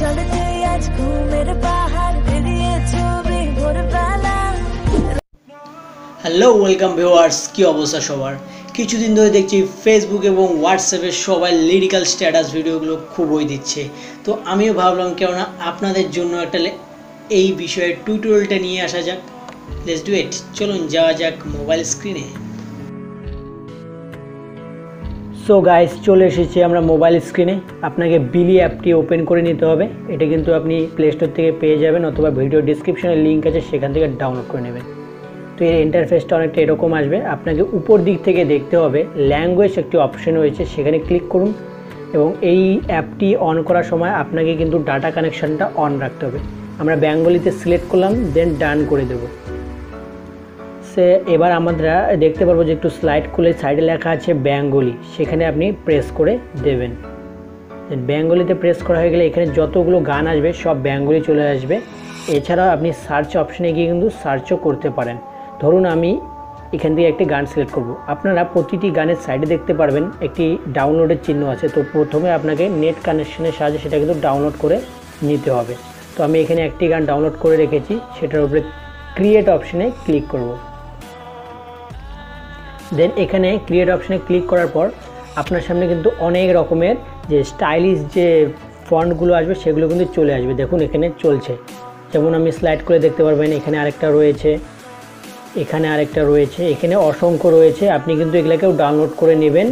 আজ ঘুমের পাহাড় বেরিয়ে ছবি ভোরবেলা। হ্যালো ওয়েলকাম ভিউয়ার্স কি অবস্থা সবার? কিছুদিন ধরে দেখছি ফেসবুক এবং হোয়াটসঅ্যাপে সবাই লিরিক্যাল স্ট্যাটাস ভিডিওগুলো খুবই দিচ্ছে। তো আমিও ভাবলাম, কেননা আপনাদের জন্য একটা এই বিষয়ে টিউটোরিয়ালটা নিয়ে আসা যাক। লেটস ডু ইট চলুন, যাওয়া যাক মোবাইল স্ক্রিনে সো গাইস চলে এসেছি আমরা মোবাইল স্ক্রিনে আপনাকে বিলি অ্যাপটি ওপেন করে নিতে হবে। এটা কিন্তু আপনি প্লে স্টোর থেকে পেয়ে যাবেন অথবা ভিডিও ডিসক্রিপশনে লিঙ্ক আছে, সেখান থেকে ডাউনলোড করে নেবেন। তো এর ইন্টারফেসটা অনেকটা এরকম আসবে। আপনাকে উপর দিক থেকে দেখতে হবে ল্যাঙ্গুয়েজ একটি অপশন রয়েছে, সেখানে ক্লিক করুন এবং এই অ্যাপটি অন করার সময় আপনাকে কিন্তু ডাটা কানেকশানটা অন রাখতে হবে। আমরা বেঙ্গলিতে সিলেক্ট করলাম দেন ডান করে দেবো। সে এবার আমরা দেখতে পারব যে একটু স্লাইড খুলে সাইডে লেখা আছে বেঙ্গলি সেখানে আপনি প্রেস করে দেবেন। বেঙ্গলিতে প্রেস করা হয়ে গেলে এখানে যতগুলো গান আসবে, সব বেঙ্গলি চলে আসবে। এছাড়াও আপনি সার্চ অপশনে গিয়ে কিন্তু সার্চও করতে পারেন। ধরুন আমি এখান থেকে একটি গান সিলেক্ট করব। আপনারা প্রতিটি গানের সাইডে দেখতে পারবেন, একটি ডাউনলোডের চিহ্ন আছে। তো প্রথমে আপনাকে নেট কানেকশনের সাহায্যে সেটা কিন্তু ডাউনলোড করে নিতে হবে। তো আমি এখানে একটি গান ডাউনলোড করে রেখেছি, সেটার উপরে ক্রিয়েট অপশনে ক্লিক করব। দেন এখানে ক্রিয়েট অপশানে ক্লিক করার পর আপনার সামনে কিন্তু অনেক রকমের যে স্টাইলিশ যে ফন্টগুলো আসবে সেগুলো কিন্তু চলে আসবে। দেখুন এখানে চলছে। যেমন আমি স্লাইড করে দেখতে পারবেন, এখানে আরেকটা রয়েছে, এখানে আরেকটা রয়েছে, এখানে অসংখ্য রয়েছে। আপনি কিন্তু এগুলোকেও ডাউনলোড করে নেবেন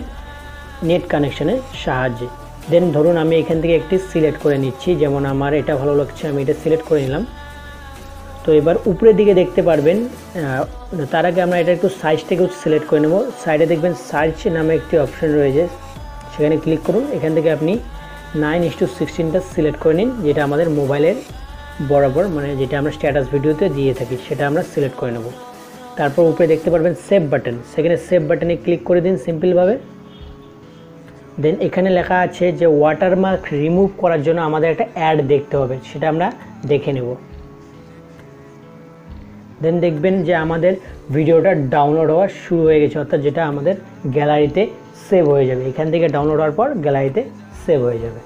নেট কানেকশানের সাহায্যে। দেন ধরুন আমি এখান থেকে একটি সিলেক্ট করে নিচ্ছি। যেমন আমার এটা ভালো লাগছে, আমি এটা সিলেক্ট করে নিলাম। তো এবার উপরের দিকে দেখতে পারবেন তার আগে আমরা এটা একটু সাইজটাকেও সিলেক্ট করে নেব। সাইডে দেখবেন সার্চ নামে একটি অপশন রয়েছে। সেখানে ক্লিক করুন। এখান থেকে আপনি নাইন ইস টু সিক্সটিনটা সিলেক্ট করে নিন, যেটা আমাদের মোবাইলের বরাবর মানে যেটা আমরা স্ট্যাটাস ভিডিওতে দিয়ে থাকি, সেটা আমরা সিলেক্ট করে নেব। তারপর উপরে দেখতে পারবেন সেভ বাটন সেখানে সেভ বাটনে ক্লিক করে দিন সিম্পলভাবে দেন এখানে লেখা আছে যে ওয়াটারমার্ক রিমুভ করার জন্য আমাদের একটা অ্যাড দেখতে হবে, সেটা আমরা দেখে নেব। দেন দেখবেন যে আমাদের ভিডিওটা ডাউনলোড হওয়া শুরু হয়ে গেছে, অর্থাৎ যেটা আমাদের গ্যালারিতে সেভ হয়ে যাবে। এখান থেকে ডাউনলোড হওয়ার পর গ্যালারিতে সেভ হয়ে যাবে।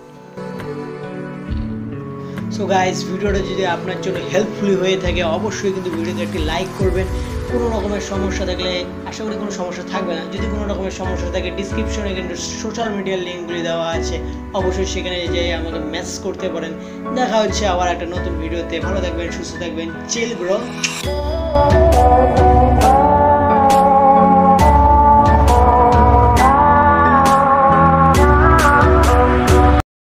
সো গাইজ ভিডিওটা যদি আপনার জন্য হেল্পফুলি হয়ে থাকে, অবশ্যই কিন্তু ভিডিওতে একটি লাইক করবেন। কোনো রকমের সমস্যা থাকলে, আশা করি কোনো সমস্যা থাকবে না। যদি কোনো রকমের সমস্যা থাকে ডিসক্রিপশনে কিন্তু সোশ্যাল মিডিয়ার লিঙ্কগুলি দেওয়া আছে। অবশ্যই সেখানে যে আমাকে মেসেজ করতে পারেন। দেখা হচ্ছে আবার একটা নতুন ভিডিওতে ভালো থাকবেন, সুস্থ থাকবেন। চিল ব্রো